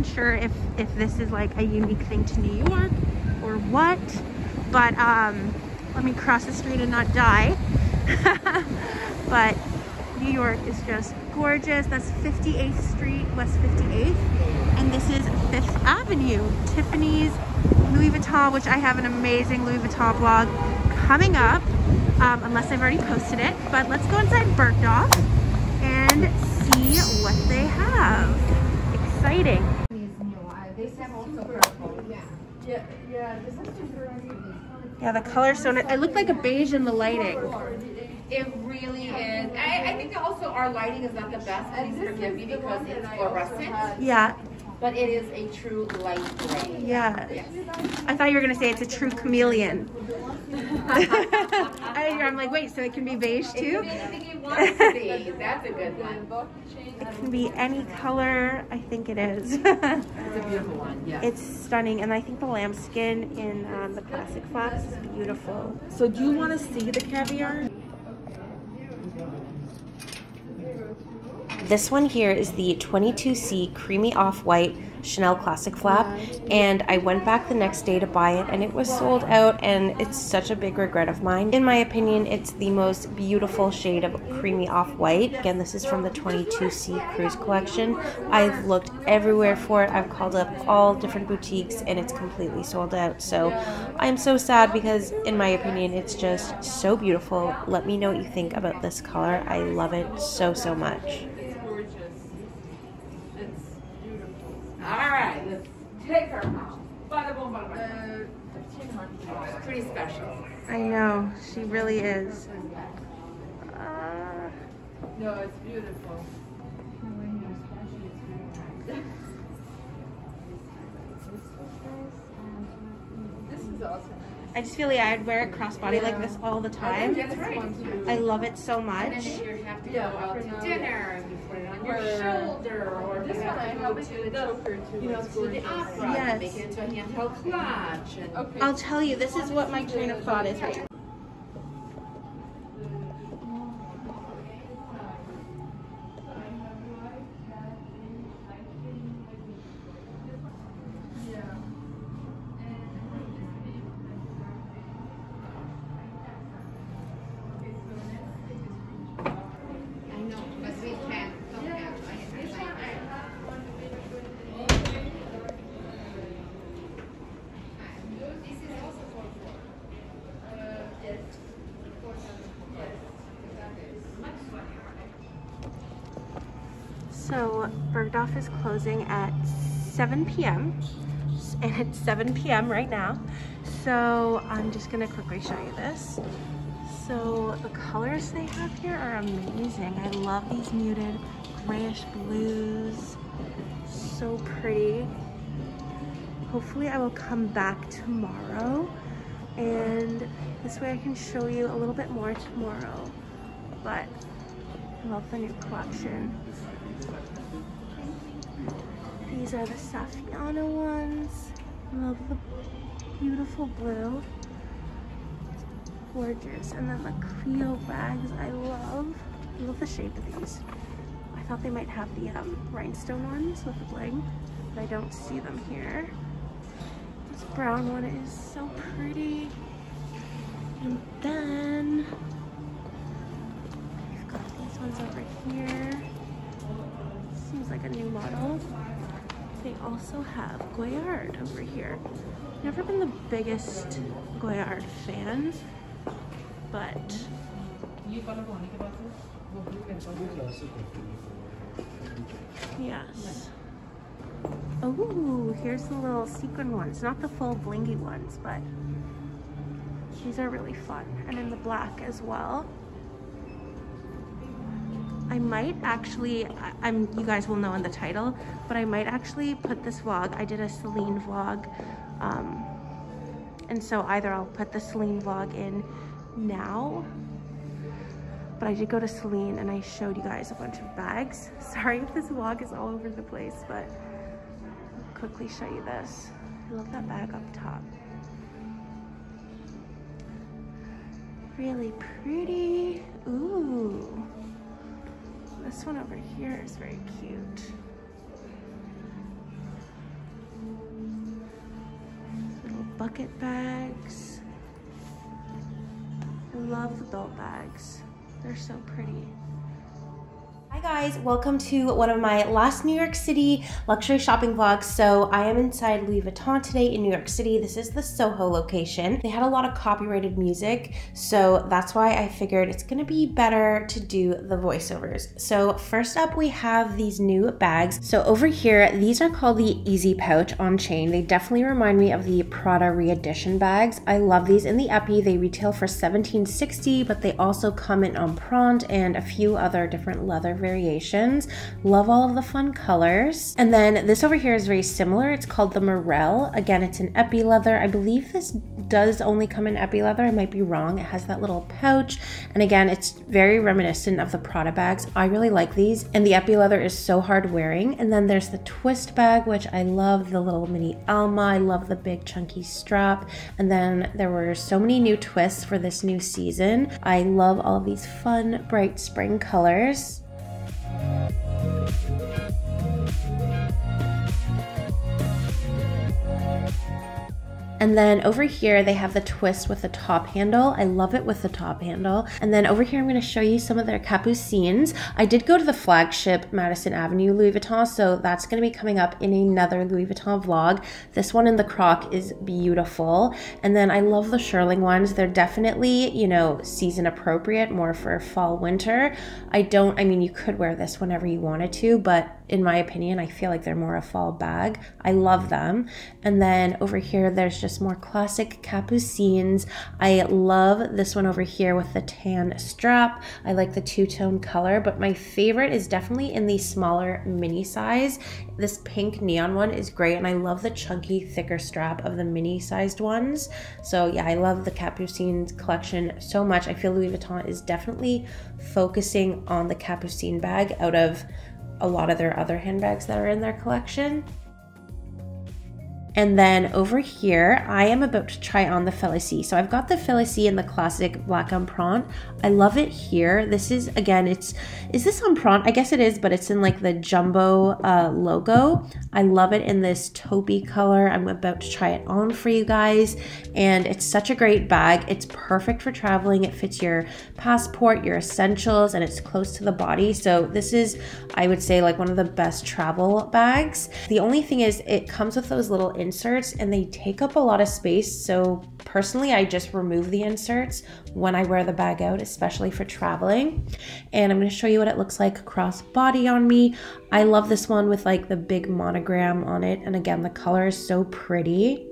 even sure if, if this is like a unique thing to New York or what, but um, let me cross the street and not die. but New York is just gorgeous. That's 58th Street, West 58th. And this is Fifth Avenue, Tiffany's Louis Vuitton, which I have an amazing Louis Vuitton vlog coming up, um, unless I've already posted it. But let's go inside Bergdorf and see what they have. Exciting. Yeah, the color's so nice. I look like a beige in the lighting. It really is. I, I think also our lighting is not the best. Please forgive me because it's fluorescent, Yeah, but it is a true light gray. yeah. Yes. I thought you were gonna say it's a true chameleon. I, I'm like, wait, so it can be beige too? be anything you want it. That's a good one. It can be any color. I think it is. It's a beautiful one. Yeah. it's stunning, and I think the lambskin in um, the classic flaps is beautiful. So do you want to see the caviar? This one here is the 22C Creamy Off-White Chanel Classic Flap, and I went back the next day to buy it, and it was sold out, and it's such a big regret of mine. In my opinion, it's the most beautiful shade of creamy off-white. Again, this is from the 22C Cruise Collection. I've looked everywhere for it. I've called up all different boutiques, and it's completely sold out. So I'm so sad because, in my opinion, it's just so beautiful. Let me know what you think about this color. I love it so, so much. All right, let's take her home. Bada boom, bada bada. It's pretty special. I know, she really is. Uh, No, it's beautiful. This is awesome. I just feel like I'd wear it crossbody like this all the time. That's right. I love it so And much. then you have to go Yeah, out to dinner and you put it on your shoulder, or This one I have to go have to it in the, the choker too. you know, It's to the gorgeous. opera, Yes. and make it into a handheld clutch. And Okay. I'll tell you, this is what my train of thought is right now. I know, but we can't. don't have- This is also for So Bergdorf is closing at 7 p.m. and it's 7 p.m. right now. So I'm just gonna quickly show you this. So the colors they have here are amazing. I love these muted grayish blues. So pretty. Hopefully I will come back tomorrow and this way I can show you a little bit more tomorrow. But I love the new collection. These are the Saffiano ones. Love the beautiful blue. Gorgeous. And then the Cleo bags I love. I love the shape of these. I thought they might have the um, rhinestone ones with the bling, but I don't see them here. This brown one is so pretty. And then we've got these ones over here. Seems like a new model. They also have Goyard over here. Never been the biggest Goyard fan, but yes. Oh, here's the little sequin ones. Not the full blingy ones, but these are really fun. And in the black as well. I might actually, I'm, you guys will know in the title, but I might actually put this vlog, I did a Celine vlog, um, and so either I'll put the Celine vlog in now, but I did go to Celine and I showed you guys a bunch of bags. Sorry if this vlog is all over the place, but I'll quickly show you this. I love that bag up top. Really pretty. Ooh. This one over here is very cute. Little bucket bags. I love the belt bags. They're so pretty. Guys, welcome to one of my last New York City luxury shopping vlogs. So I am inside Louis Vuitton today in New York City. This is the Soho location. They had a lot of copyrighted music, so that's why I figured it's gonna be better to do the voiceovers. So first up, we have these new bags. So over here, these are called the Easy Pouch on chain. They definitely remind me of the Prada re-edition bags. I love these in the Epi. They retail for $17.60, but they also come in on empreinte and a few other different leather variations. Love all of the fun colors. And then this over here is very similar. It's called the Marelle. Again, it's an epi leather. I believe this does only come in epi leather. I might be wrong. It has that little pouch. And again, it's very reminiscent of the Prada bags. I really like these. And the epi leather is so hard wearing. And then there's the twist bag, which I love the little mini Alma. I love the big chunky strap. And then there were so many new twists for this new season. I love all these fun, bright spring colors. Thank you. And then over here, they have the twist with the top handle. I love it with the top handle. And then over here, I'm gonna show you some of their capucines. I did go to the flagship Madison Avenue Louis Vuitton, so that's gonna be coming up in another Louis Vuitton vlog. This one in the croc is beautiful. And then I love the shearling ones. They're definitely, you know, season appropriate, more for fall, winter. I don't, I mean, you could wear this whenever you wanted to, but in my opinion, I feel like they're more a fall bag. I love mm-hmm. them. And then over here, there's just more classic capucines. I love this one over here with the tan strap. I like the two-tone color, but my favorite is definitely in the smaller mini size. This pink neon one is great, and I love the chunky, thicker strap of the mini sized ones. So yeah, I love the capucines collection so much. I feel Louis Vuitton is definitely focusing on the capucine bag out of a lot of their other handbags that are in their collection. And then over here, I am about to try on the Felicie. So I've got the Felicie in the classic black empreinte. I love it here. This is, again, it's, is this empreinte? I guess it is, but it's in like the jumbo uh, logo. I love it in this taupey color. I'm about to try it on for you guys. And it's such a great bag. It's perfect for traveling. It fits your passport, your essentials, and it's close to the body. So this is, I would say, like one of the best travel bags. The only thing is it comes with those little inserts and they take up a lot of space. So personally, I just remove the inserts when I wear the bag out, especially for traveling. And I'm gonna show you what it looks like cross body on me. I love this one with like the big monogram on it. And again, the color is so pretty.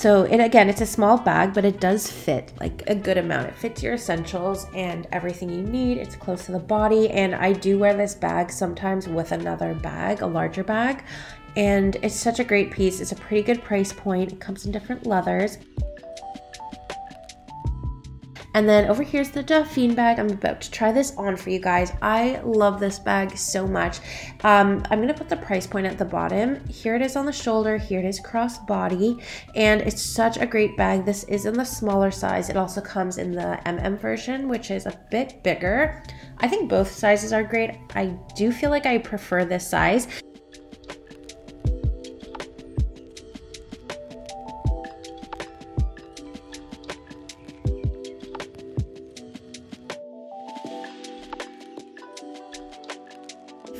So it again, it's a small bag, but it does fit like a good amount. It fits your essentials and everything you need. It's close to the body. And I do wear this bag sometimes with another bag, a larger bag. And it's such a great piece. It's a pretty good price point. It comes in different leathers. And then over here's the Dauphine bag. I'm about to try this on for you guys. I love this bag so much. Um, I'm gonna put the price point at the bottom. Here it is on the shoulder, here it is cross body, and it's such a great bag. This is in the smaller size. It also comes in the MM version, which is a bit bigger. I think both sizes are great. I do feel like I prefer this size.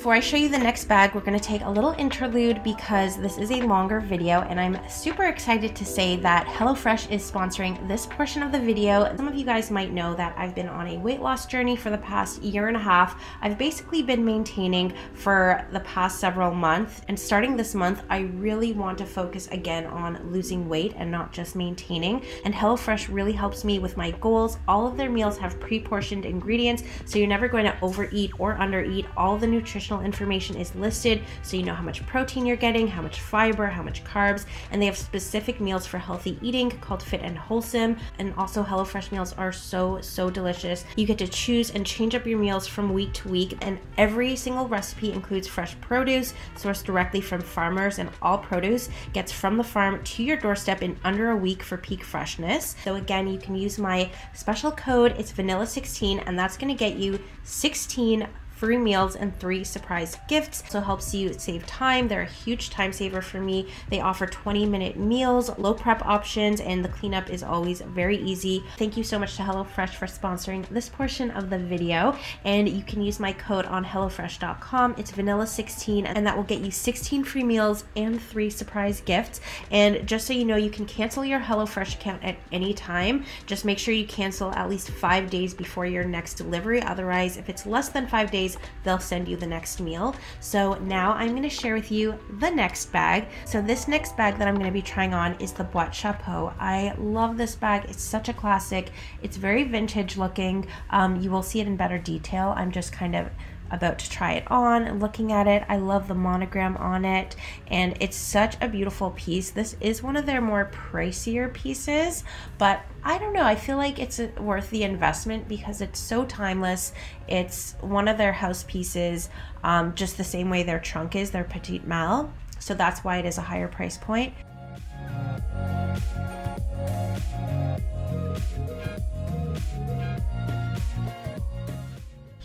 Before I show you the next bag, we're gonna take a little interlude because this is a longer video and I'm super excited to say that HelloFresh is sponsoring this portion of the video. Some of you guys might know that I've been on a weight loss journey for the past year and a half. I've basically been maintaining for the past several months and starting this month, I really want to focus again on losing weight and not just maintaining. And HelloFresh really helps me with my goals. All of their meals have pre-portioned ingredients, so you're never going to overeat or undereat. All the nutrition nutritional information is listed so you know how much protein you're getting, how much fiber, how much carbs, and they have specific meals for healthy eating called Fit and Wholesome. And also, HelloFresh meals are so, so delicious. You get to choose and change up your meals from week to week, and every single recipe includes fresh produce sourced directly from farmers, and all produce gets from the farm to your doorstep in under a week for peak freshness. So, again, you can use my special code, it's vanilla16, and that's gonna get you 16 free meals and three surprise gifts. So helps you save time. They're a huge time saver for me. They offer 20 minute meals, low prep options, and the cleanup is always very easy. Thank you so much to HelloFresh for sponsoring this portion of the video. And you can use my code on HelloFresh.com. It's vanilla16, and that will get you 16 free meals and three surprise gifts. And just so you know, you can cancel your HelloFresh account at any time. Just make sure you cancel at least five days before your next delivery. Otherwise, if it's less than five days, they'll send you the next meal. So now I'm going to share with you the next bag. So this next bag that I'm going to be trying on is the Boîte Chapeau. I love this bag. It's such a classic. It's very vintage looking. Um, you will see it in better detail. I'm just kind of about to try it on looking at it. I love the monogram on it and it's such a beautiful piece. This is one of their more pricier pieces, but I don't know. I feel like it's worth the investment because it's so timeless. It's one of their house pieces, um, just the same way their trunk is, their petite Malle. So that's why it is a higher price point.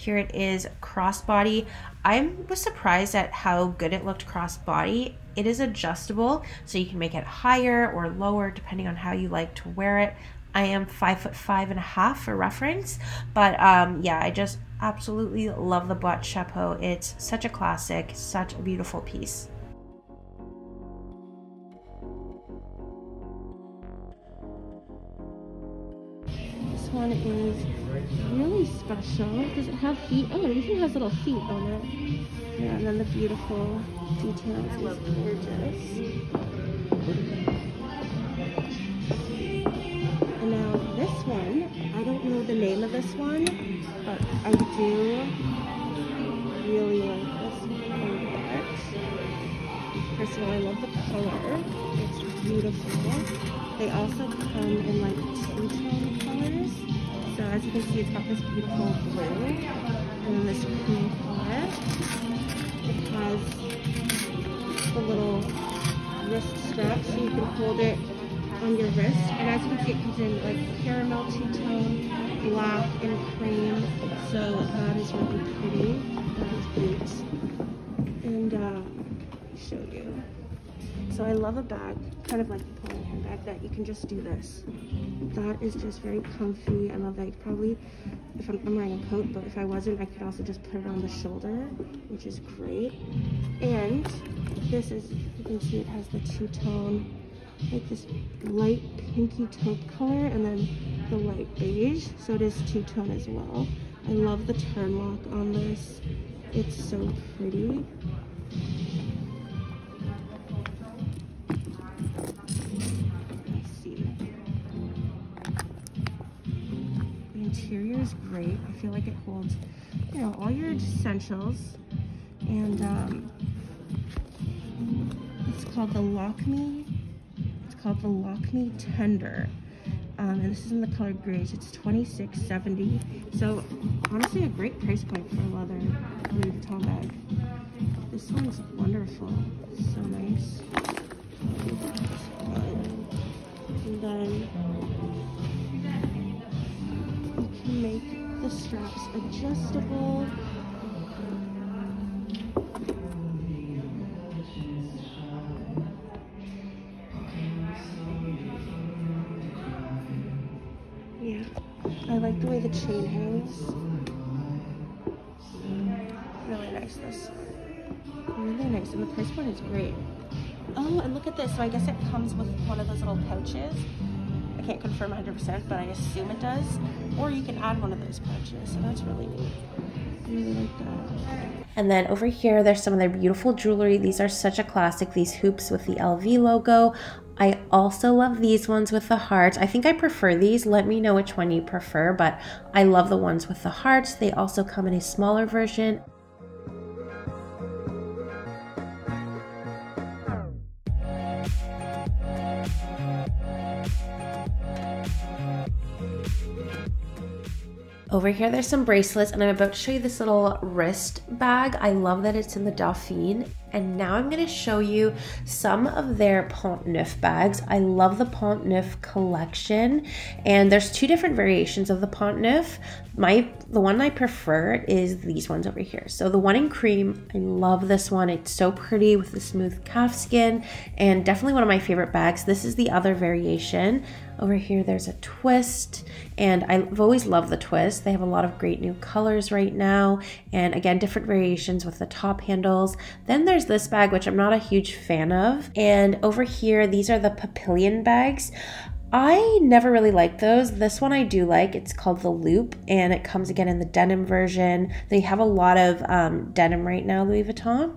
Here it is crossbody. I was surprised at how good it looked crossbody. It is adjustable, so you can make it higher or lower depending on how you like to wear it. I am five foot five and a half for reference, but um, yeah, I just absolutely love the Boîte Chapeau. It's such a classic, such a beautiful piece. This one is really special. Does it have feet? Oh, it even has little feet on it. Yeah, and then the beautiful details is gorgeous. And now this one, I don't know the name of this one, but I do really like this one. First of all, I love the color. It's beautiful. They also come in like two-tone colors. So as you can see, it's got this beautiful blue and this cream color. It has the little wrist strap so you can hold it on your wrist. And as you can see, it comes in like caramel two-tone, black, and cream. So that is really pretty. That is boots. And um, show you. So I love a bag, kind of like a handbag, that you can just do this. That is just very comfy. I love that. You probably, if I'm, I'm, wearing a coat, but if I wasn't, I could also just put it on the shoulder, which is great. And this is, you can see it has the two-tone, like this light pinky taupe color, and then the light beige. So it is two-tone as well. I love the turn lock on this. It's so pretty. Is great. I feel like it holds, you know, all your essentials. And um, it's called the Lock Me. It's called the Lock Me Tender. Um, and this is in the color grays. It's $26.70. So honestly, a great price point for a leather Louis Vuitton bag. This one's wonderful. So nice. Adjustable. Yeah, I like the way the chain hangs. Really nice this. Really nice, and the price point is great. Oh, and look at this. So I guess it comes with one of those little pouches can't confirm 100%, but I assume it does. Or you can add one of those pouches, so that's really neat. really like that. And then over here, there's some of their beautiful jewelry. These are such a classic, these hoops with the LV logo. I also love these ones with the hearts. I think I prefer these. Let me know which one you prefer, but I love the ones with the hearts. They also come in a smaller version Over here, there's some bracelets, and I'm about to show you this little wrist bag. I love that it's in the Dauphine. And now I'm gonna show you some of their Pont Neuf bags. I love the Pont Neuf collection, and there's two different variations of the Pont Neuf. My the one I prefer is these ones over here. So the one in cream, I love this one. It's so pretty with the smooth calf skin, and definitely one of my favorite bags. This is the other variation. Over here, there's a twist, and I've always loved the twist. They have a lot of great new colors right now, and again, different variations with the top handles. Then there's this bag, which I'm not a huge fan of, and over here, these are the Papillon bags. I never really liked those. This one I do like. It's called the Loop, and it comes again in the denim version. They have a lot of um, denim right now, Louis Vuitton.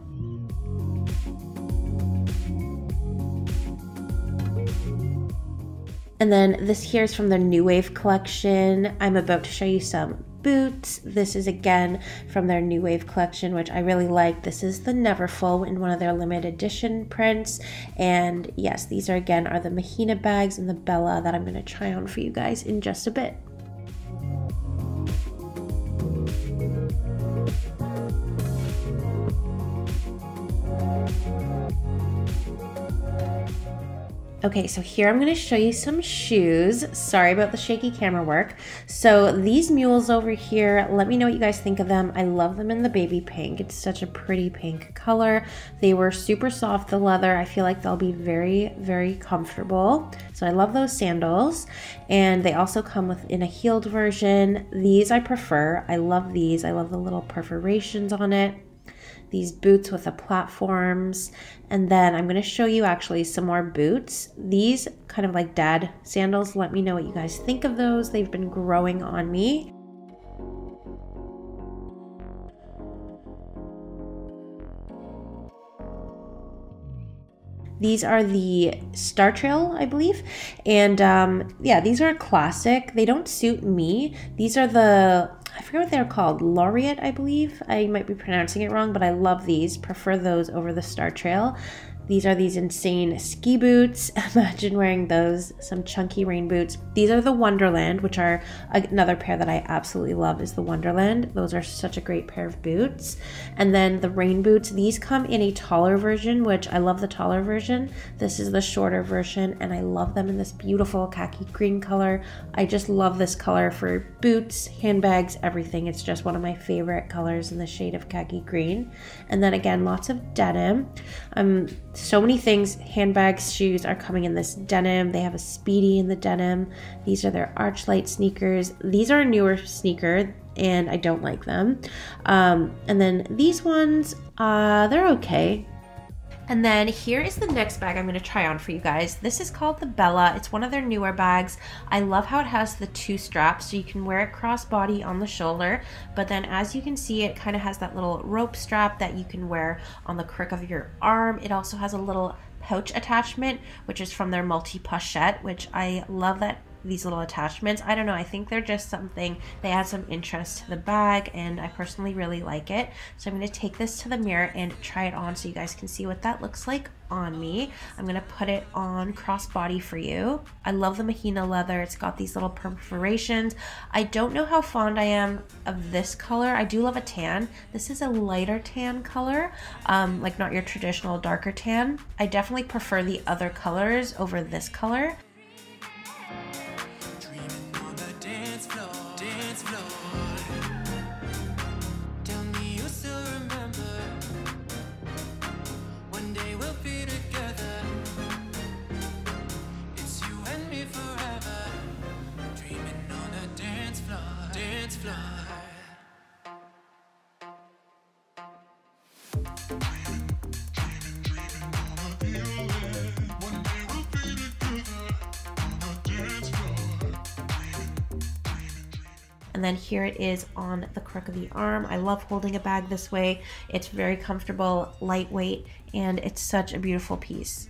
And then this here is from the New Wave collection. I'm about to show you some boots. This is again from their New Wave collection, which I really like. This is the Neverfull in one of their limited edition prints. And yes, these are again are the Mahina bags and the Bella that I'm going to try on for you guys in just a bit. Okay, so here I'm going to show you some shoes. Sorry about the shaky camera work. So these mules over here, let me know what you guys think of them. I love them in the baby pink. It's such a pretty pink color. They were super soft, the leather. I feel like they'll be very, very comfortable. So I love those sandals. And they also come with in a heeled version. These I prefer. I love these. I love the little perforations on it these boots with the platforms. And then I'm going to show you actually some more boots. These kind of like dad sandals. Let me know what you guys think of those. They've been growing on me. These are the Star Trail, I believe. And um, yeah, these are classic. They don't suit me. These are the I forget what they're called, Laureate, I believe. I might be pronouncing it wrong, but I love these. Prefer those over the Star Trail. These are these insane ski boots. Imagine wearing those, some chunky rain boots. These are the Wonderland, which are another pair that I absolutely love is the Wonderland. Those are such a great pair of boots. And then the rain boots, these come in a taller version, which I love the taller version. This is the shorter version, and I love them in this beautiful khaki green color. I just love this color for boots, handbags, everything. It's just one of my favorite colors in the shade of khaki green. And then again, lots of denim. Um, so many things handbags shoes are coming in this denim. They have a speedy in the denim. These are their archlight sneakers. These are a newer sneaker and i don't like them. Um, and then these ones uh, they're okay and then here is the next bag I'm going to try on for you guys. This is called the Bella. It's one of their newer bags. I love how it has the two straps so you can wear it crossbody on the shoulder. But then as you can see, it kind of has that little rope strap that you can wear on the crook of your arm. It also has a little pouch attachment, which is from their multi-pochette, which I love that these little attachments. I don't know, I think they're just something, they add some interest to the bag and I personally really like it. So I'm going to take this to the mirror and try it on so you guys can see what that looks like on me. I'm going to put it on crossbody for you. I love the Mahina leather. It's got these little perforations. I don't know how fond I am of this color. I do love a tan. This is a lighter tan color, um, like not your traditional darker tan. I definitely prefer the other colors over this color. And then here it is on the crook of the arm. I love holding a bag this way. It's very comfortable, lightweight, and it's such a beautiful piece.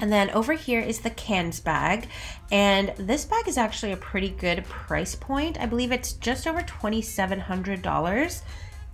And then over here is the Cannes bag. And this bag is actually a pretty good price point. I believe it's just over $2,700.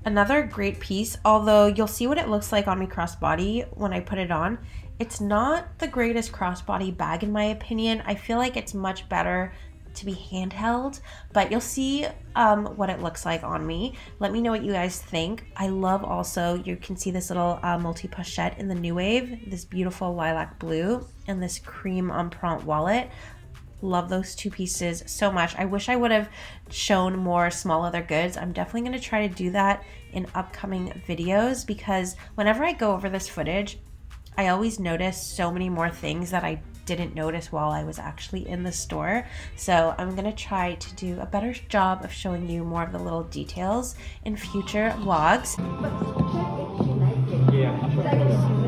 Another great piece, although you'll see what it looks like on me crossbody when I put it on. It's not the greatest crossbody bag in my opinion. I feel like it's much better to be handheld, but you'll see um, what it looks like on me. Let me know what you guys think. I love also, you can see this little uh, multi-pochette in the New Wave, this beautiful lilac blue, and this cream empreinte wallet. Love those two pieces so much. I wish I would have shown more small leather goods. I'm definitely going to try to do that in upcoming videos because whenever I go over this footage, I always notice so many more things that I didn't notice while I was actually in the store. So I'm going to try to do a better job of showing you more of the little details in future vlogs. This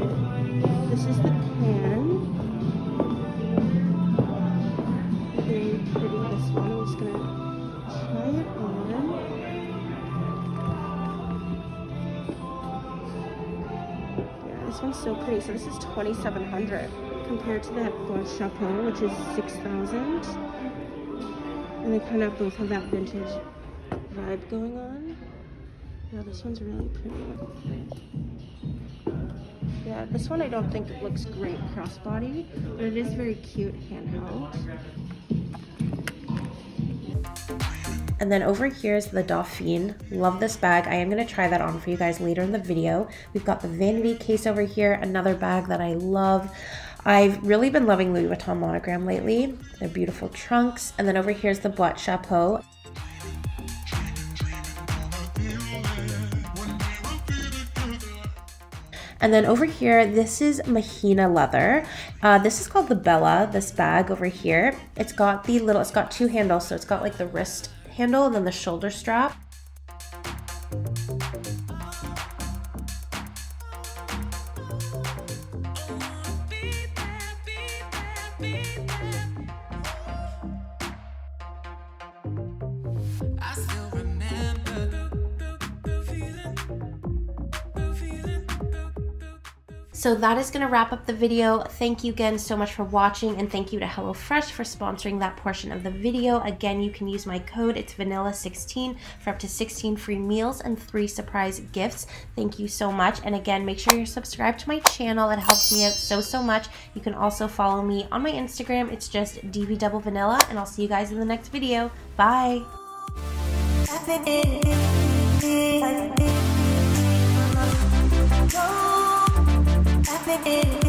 so pretty. So this is 2700 compared to that Boîte Chapeau, which is 6000 And they kind of both have that vintage vibe going on. Yeah, this one's really pretty. Yeah, this one I don't think looks great crossbody, but it is very cute handheld. And then over here is the Dauphine. Love this bag. I am going to try that on for you guys later in the video. We've got the vanity case over here, another bag that I love. I've really been loving Louis Vuitton monogram lately. They're beautiful trunks. And then over here is the Boîte Chapeau. And then over here, this is Mahina leather. Uh, this is called the Bella, this bag over here. It's got the little, it's got two handles. So it's got like the wrist handle and then the shoulder strap. So that is going to wrap up the video. Thank you again so much for watching and thank you to HelloFresh for sponsoring that portion of the video. Again, you can use my code, it's vanilla16 for up to 16 free meals and three surprise gifts. Thank you so much. And again, make sure you're subscribed to my channel. It helps me out so, so much. You can also follow me on my Instagram. It's just DV Double Vanilla and I'll see you guys in the next video. Bye. Oh. Happy